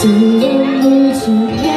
虽然过去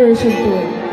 Everyone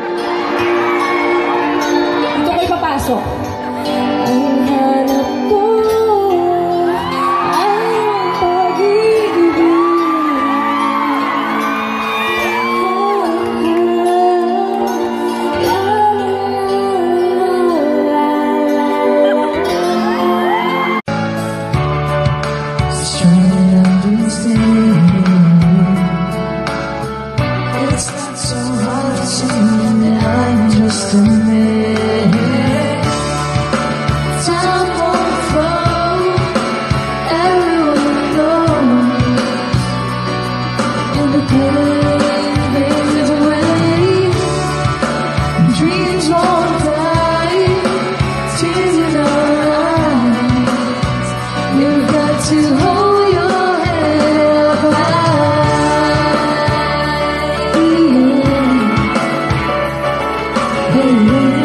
away.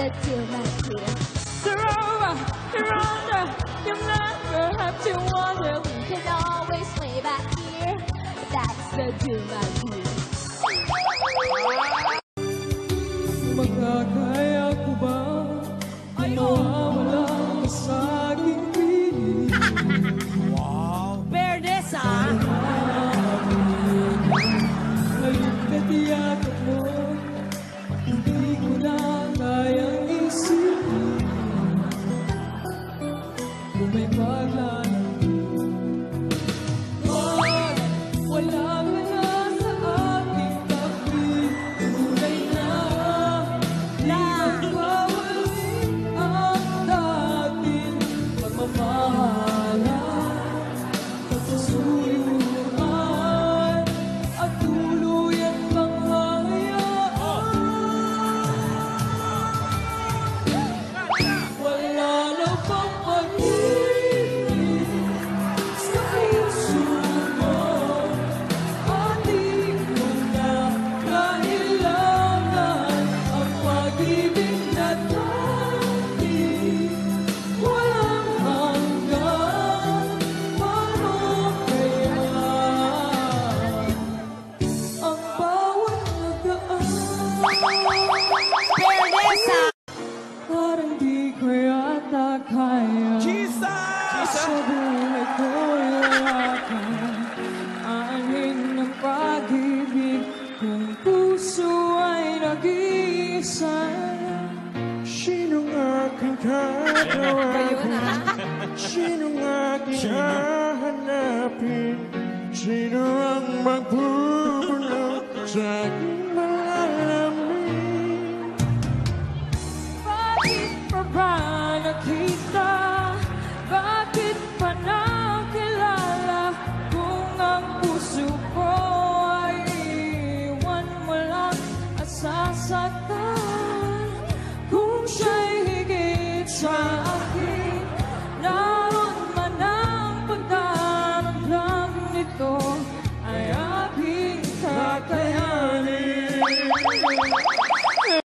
that you're not here. Grow up, you're you'll never have to wonder. We can always play back here. That's the doom hahanapin? Sino